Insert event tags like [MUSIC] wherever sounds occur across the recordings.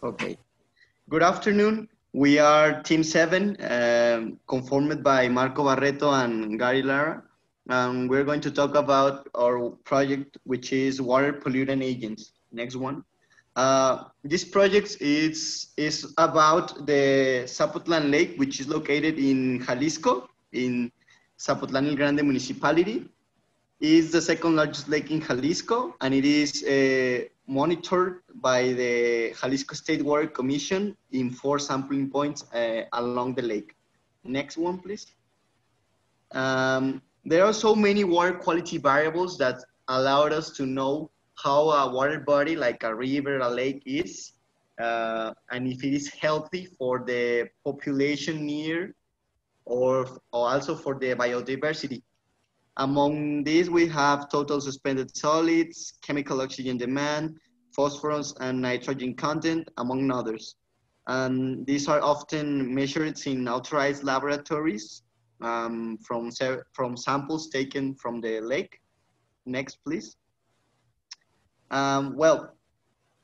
Okay. Good afternoon. We are Team 7, um, conformed by Marco Barreto and Gary Lara. And we're going to talk about our project, which is water pollutant agents. Next one. Uh, this project is, is about the Zapotlan Lake, which is located in Jalisco, in Zapotlan El Grande municipality. Is the second largest lake in Jalisco, and it is uh, monitored by the Jalisco State Water Commission in four sampling points uh, along the lake. Next one, please. Um, there are so many water quality variables that allowed us to know how a water body like a river, a lake is, uh, and if it is healthy for the population near or, or also for the biodiversity. Among these, we have total suspended solids, chemical oxygen demand, phosphorus and nitrogen content, among others. And these are often measured in authorized laboratories um, from, from samples taken from the lake. Next, please. Um, well,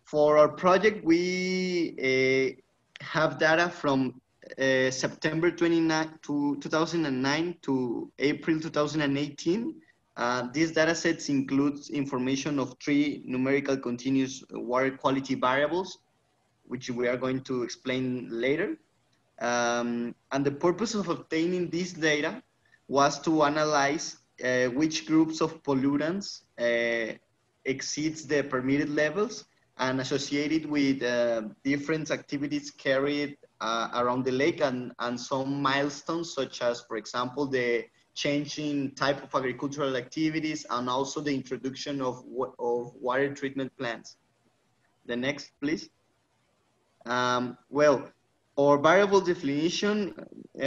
for our project, we uh, have data from uh, September 29 to 2009 to April 2018. Uh, these data sets includes information of three numerical continuous water quality variables, which we are going to explain later. Um, and the purpose of obtaining this data was to analyze uh, which groups of pollutants uh, exceeds the permitted levels and associated with uh, different activities carried uh, around the lake and, and some milestones such as, for example, the changing type of agricultural activities and also the introduction of, of water treatment plants. The next, please. Um, well, our variable definition,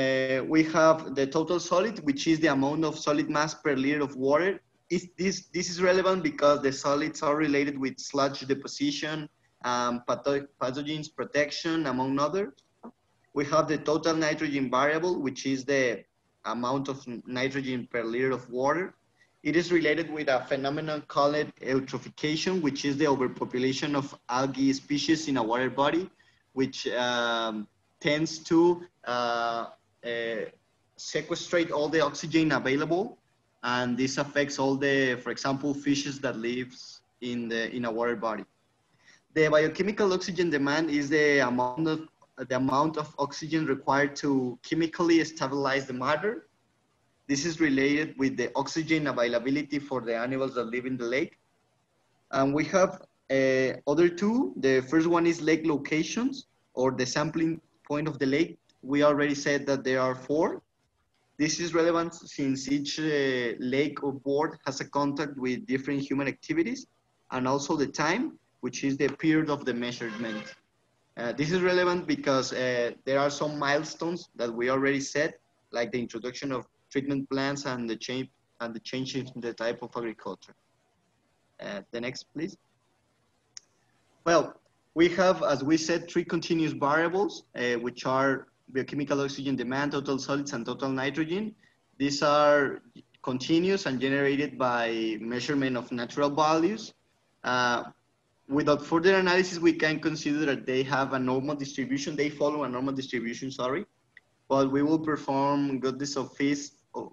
uh, we have the total solid, which is the amount of solid mass per liter of water. Is this, this is relevant because the solids are related with sludge deposition, um, pathogens protection, among others. We have the total nitrogen variable, which is the amount of nitrogen per liter of water. It is related with a phenomenon called eutrophication, which is the overpopulation of algae species in a water body, which um, tends to uh, uh, sequestrate all the oxygen available. And this affects all the, for example, fishes that lives in, the, in a water body. The biochemical oxygen demand is the amount of the amount of oxygen required to chemically stabilize the matter. This is related with the oxygen availability for the animals that live in the lake. And we have uh, other two. The first one is lake locations or the sampling point of the lake. We already said that there are four. This is relevant since each uh, lake or board has a contact with different human activities and also the time, which is the period of the measurement. Uh, this is relevant because uh, there are some milestones that we already set, like the introduction of treatment plants and the change and the change in the type of agriculture. Uh, the next, please. Well, we have, as we said, three continuous variables, uh, which are biochemical oxygen demand, total solids, and total nitrogen. These are continuous and generated by measurement of natural values. Without further analysis, we can consider that they have a normal distribution. They follow a normal distribution, sorry. But we will perform goodness of fit,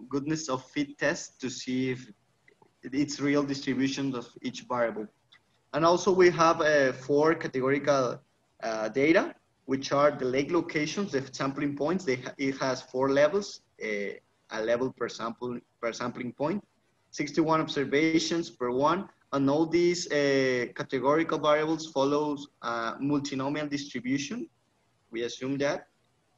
goodness of fit test to see if it's real distributions of each variable. And also we have uh, four categorical uh, data, which are the lake locations, the sampling points. They, it has four levels, uh, a level per sample per sampling point, 61 observations per one, and all these uh, categorical variables follows a multinomial distribution. We assume that.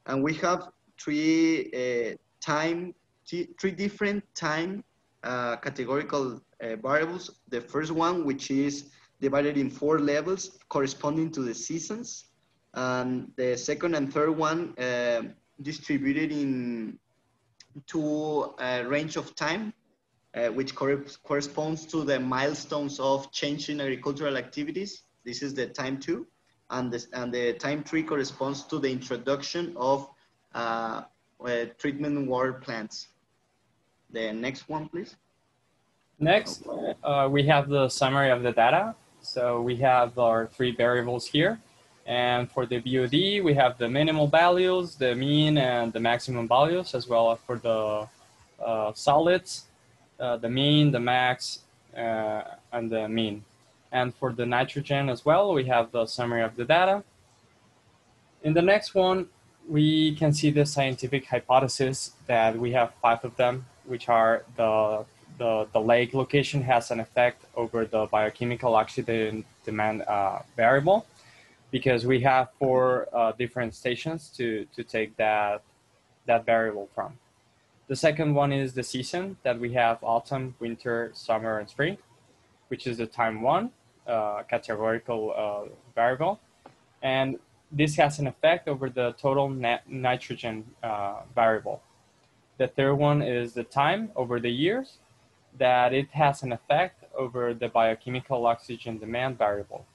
And we have three uh, time, three different time uh, categorical uh, variables. The first one, which is divided in four levels corresponding to the seasons. And the second and third one uh, distributed in two uh, range of time uh, which cor corresponds to the milestones of change in agricultural activities. This is the time two. And, this, and the time three corresponds to the introduction of uh, uh, treatment water plants. The next one, please. Next, uh, we have the summary of the data. So we have our three variables here. And for the BOD, we have the minimal values, the mean and the maximum values, as well as for the uh, solids, uh, the mean, the max, uh, and the mean. And for the nitrogen as well, we have the summary of the data. In the next one, we can see the scientific hypothesis that we have five of them, which are the, the, the lake location has an effect over the biochemical oxygen demand uh, variable because we have four uh, different stations to, to take that, that variable from. The second one is the season that we have autumn, winter, summer, and spring, which is the time one uh, categorical uh, variable. And this has an effect over the total nitrogen uh, variable. The third one is the time over the years, that it has an effect over the biochemical oxygen demand variable.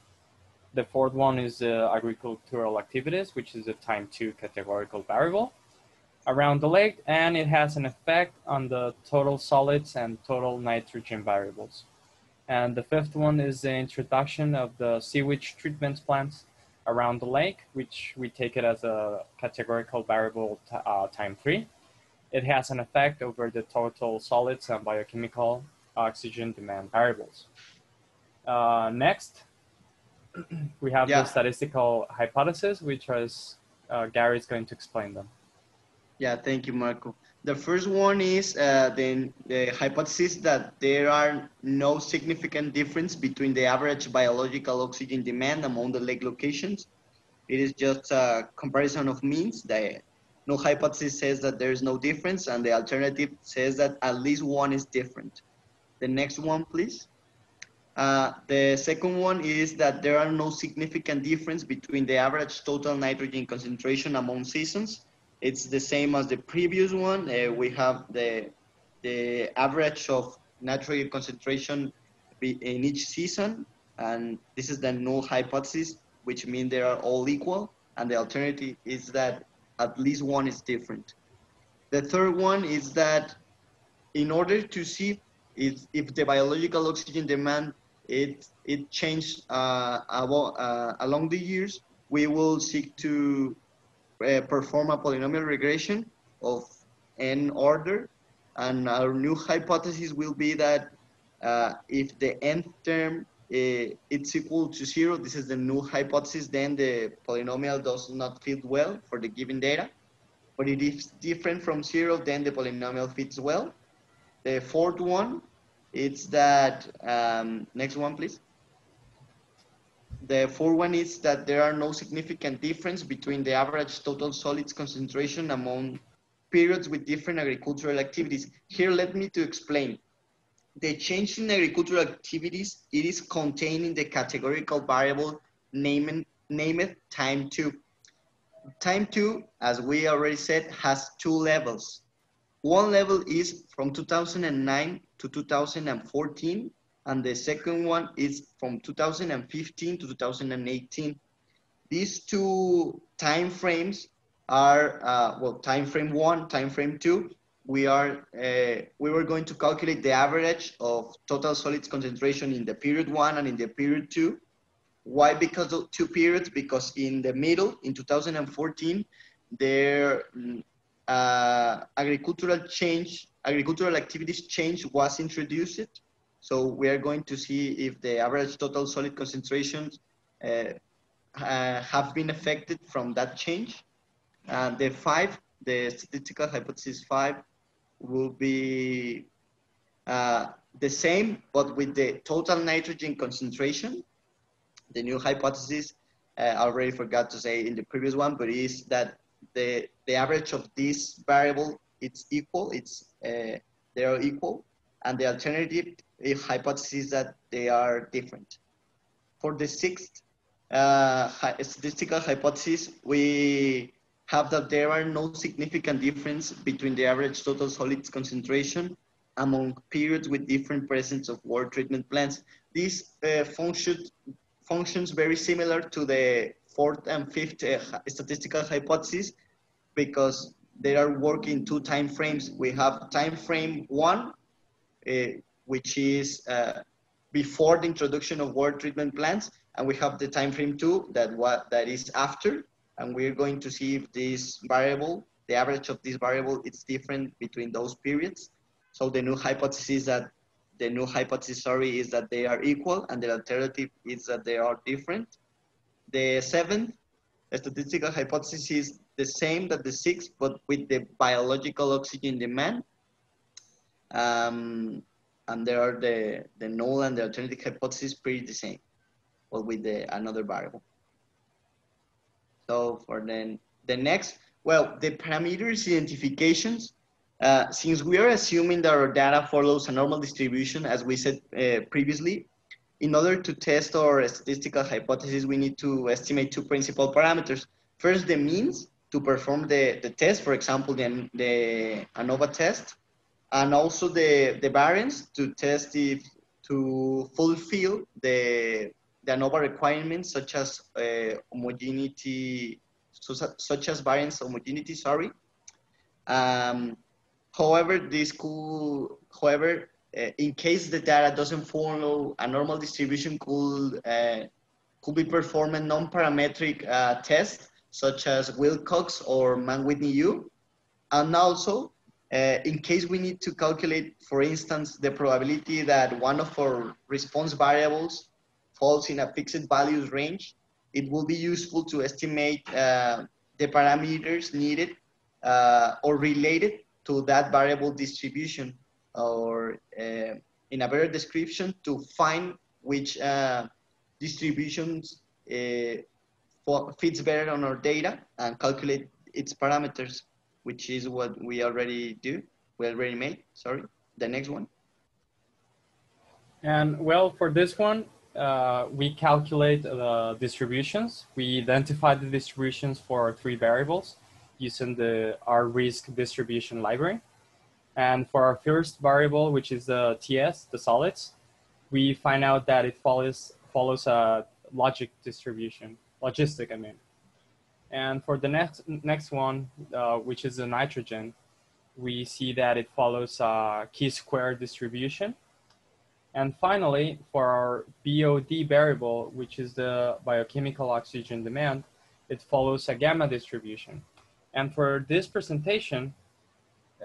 The fourth one is the agricultural activities, which is a time two categorical variable around the lake, and it has an effect on the total solids and total nitrogen variables. And the fifth one is the introduction of the sewage treatment plants around the lake, which we take it as a categorical variable uh, time three. It has an effect over the total solids and biochemical oxygen demand variables. Uh, next, [CLEARS THROAT] we have yeah. the statistical hypothesis, which is uh, Gary is going to explain them. Yeah, thank you, Marco. The first one is uh, the, the hypothesis that there are no significant difference between the average biological oxygen demand among the lake locations. It is just a comparison of means. The null hypothesis says that there is no difference, and the alternative says that at least one is different. The next one, please. Uh, the second one is that there are no significant difference between the average total nitrogen concentration among seasons it's the same as the previous one. Uh, we have the, the average of nitrogen concentration in each season, and this is the null hypothesis, which means they are all equal, and the alternative is that at least one is different. The third one is that in order to see if, if the biological oxygen demand it it changed uh, uh, along the years, we will seek to uh, perform a polynomial regression of n order. And our new hypothesis will be that uh, if the nth term uh, it's equal to zero, this is the null hypothesis, then the polynomial does not fit well for the given data. But if it's different from zero, then the polynomial fits well. The fourth one, it's that, um, next one, please. The fourth one is that there are no significant difference between the average total solids concentration among periods with different agricultural activities. Here, let me to explain. The change in agricultural activities, it is contained in the categorical variable named, named time two. Time two, as we already said, has two levels. One level is from 2009 to 2014, and the second one is from 2015 to 2018. These two time frames are uh, well, time frame one, time frame two. We are uh, we were going to calculate the average of total solids concentration in the period one and in the period two. Why? Because of two periods. Because in the middle, in 2014, there uh, agricultural change, agricultural activities change was introduced so we are going to see if the average total solid concentrations uh, uh, have been affected from that change. And the five, the statistical hypothesis five will be uh, the same, but with the total nitrogen concentration. The new hypothesis, uh, I already forgot to say in the previous one, but is that the, the average of this variable, it's equal, it's, uh, they are equal. And the alternative hypothesis that they are different. For the sixth uh, statistical hypothesis, we have that there are no significant difference between the average total solids concentration among periods with different presence of water treatment plants. This uh, function, functions very similar to the fourth and fifth uh, statistical hypothesis because they are working two time frames. We have time frame one, which is uh, before the introduction of water treatment plants, and we have the time frame two that what that is after, and we're going to see if this variable, the average of this variable, it's different between those periods. So the new hypothesis is that the new hypothesis, sorry, is that they are equal, and the alternative is that they are different. The seventh the statistical hypothesis is the same that the sixth, but with the biological oxygen demand. Um, and there are the, the null and the alternative hypothesis pretty the same, but with the another variable. So for then the next, well, the parameters identifications, uh, since we are assuming that our data follows a normal distribution, as we said uh, previously, in order to test our statistical hypothesis, we need to estimate two principal parameters. First, the means to perform the, the test, for example, the, the ANOVA test, and also the, the variance to test if to fulfill the, the ANOVA requirements such as uh, homogeneity, such as variance homogeneity, sorry. Um, however, this could, however, uh, in case the data doesn't follow a normal distribution could, uh, could be performed non-parametric uh, such as Wilcox or Mann-Whitney U. And also, uh, in case we need to calculate, for instance, the probability that one of our response variables falls in a fixed values range, it will be useful to estimate uh, the parameters needed uh, or related to that variable distribution or uh, in a better description to find which uh, distributions uh, fits better on our data and calculate its parameters, which is what we already do. We already made, sorry. The next one. And well, for this one, uh, we calculate the distributions. We identify the distributions for three variables using the R-risk distribution library. And for our first variable, which is the TS, the solids, we find out that it follows, follows a logic distribution logistic, I mean. And for the next, next one, uh, which is the nitrogen, we see that it follows a chi-square distribution. And finally, for our BOD variable, which is the biochemical oxygen demand, it follows a gamma distribution. And for this presentation,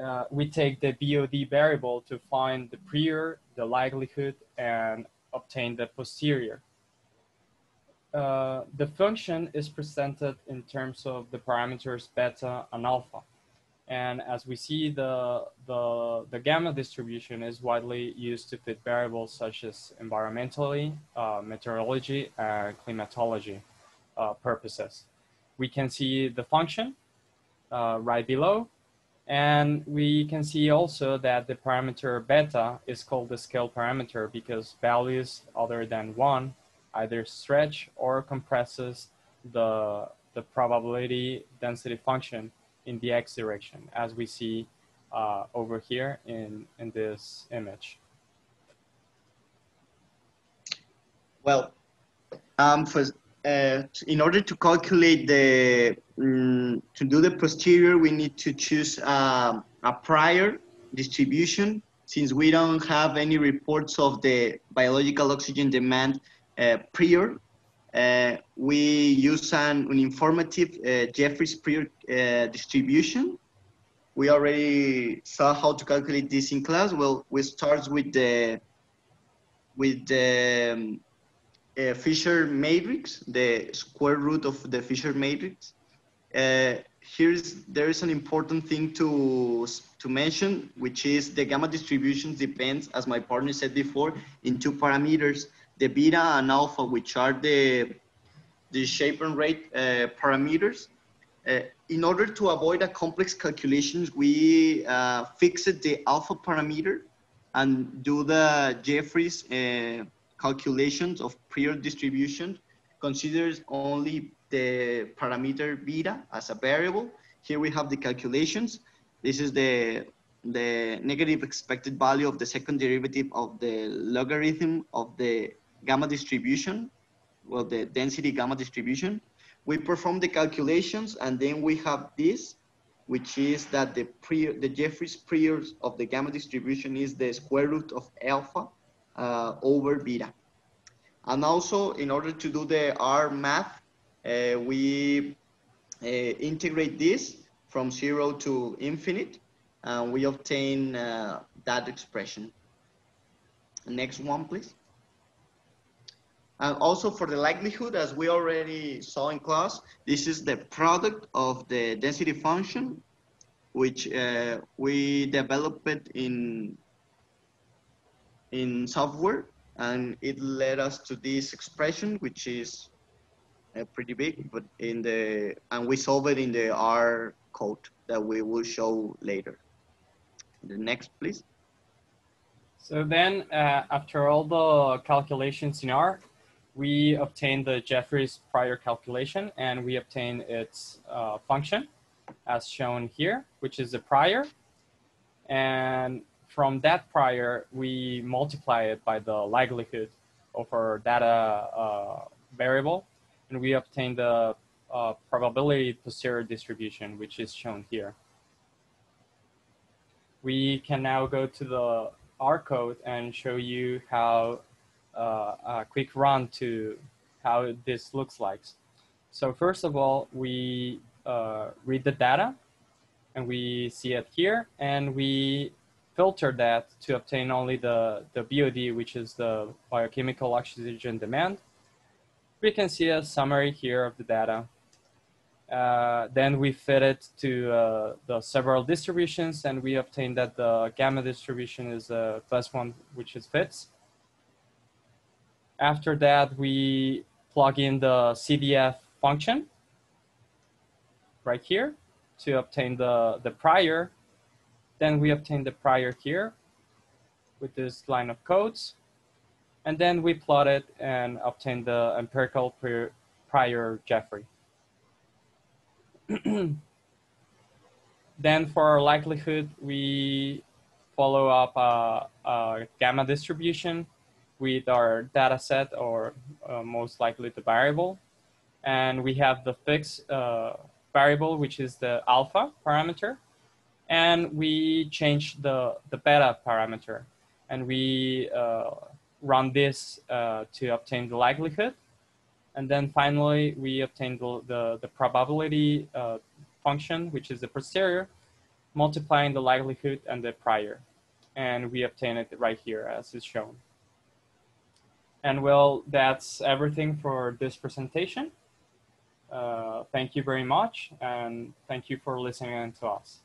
uh, we take the BOD variable to find the prior, the likelihood, and obtain the posterior. Uh, the function is presented in terms of the parameters beta and alpha. And as we see, the, the, the gamma distribution is widely used to fit variables such as environmentally, uh, meteorology, and climatology uh, purposes. We can see the function uh, right below. And we can see also that the parameter beta is called the scale parameter because values other than one either stretch or compresses the, the probability density function in the x direction, as we see uh, over here in, in this image. Well, um, for, uh, in order to calculate the, um, to do the posterior, we need to choose uh, a prior distribution since we don't have any reports of the biological oxygen demand prior, uh, we use an, an informative uh, Jeffreys prior distribution. We already saw how to calculate this in class. Well, we start with the with the um, uh, Fisher matrix, the square root of the Fisher matrix. Uh, here's there is an important thing to to mention, which is the gamma distribution depends, as my partner said before, in two parameters the beta and alpha, which are the, the shape and rate uh, parameters. Uh, in order to avoid a complex calculations, we uh, fixed the alpha parameter and do the Jeffreys uh, calculations of prior distribution considers only the parameter beta as a variable. Here we have the calculations. This is the the negative expected value of the second derivative of the logarithm of the gamma distribution, well, the density gamma distribution. We perform the calculations and then we have this, which is that the, pre, the Jeffreys priors of the gamma distribution is the square root of alpha uh, over beta. And also, in order to do the R math, uh, we uh, integrate this from zero to infinite, and we obtain uh, that expression. Next one, please. And also for the likelihood, as we already saw in class, this is the product of the density function, which uh, we developed in, in software, and it led us to this expression, which is uh, pretty big, but in the, and we solve it in the R code that we will show later. The next, please. So then uh, after all the calculations in R, we obtain the Jeffreys prior calculation and we obtain its uh, function as shown here, which is the prior. And from that prior, we multiply it by the likelihood of our data uh, variable, and we obtain the uh, probability posterior distribution, which is shown here. We can now go to the R code and show you how a quick run to how this looks like. So first of all, we uh, read the data and we see it here and we filter that to obtain only the, the BOD, which is the biochemical oxygen demand. We can see a summary here of the data. Uh, then we fit it to uh, the several distributions and we obtain that the gamma distribution is the best one which is fits. After that, we plug in the CDF function right here to obtain the, the prior. Then we obtain the prior here with this line of codes. And then we plot it and obtain the empirical prior Jeffrey. [CLEARS THROAT] then for our likelihood, we follow up a, a gamma distribution with our data set or uh, most likely the variable. And we have the fixed uh, variable, which is the alpha parameter. And we change the, the beta parameter. And we uh, run this uh, to obtain the likelihood. And then finally, we obtain the, the, the probability uh, function, which is the posterior, multiplying the likelihood and the prior. And we obtain it right here as is shown. And well, that's everything for this presentation. Uh, thank you very much, and thank you for listening to us.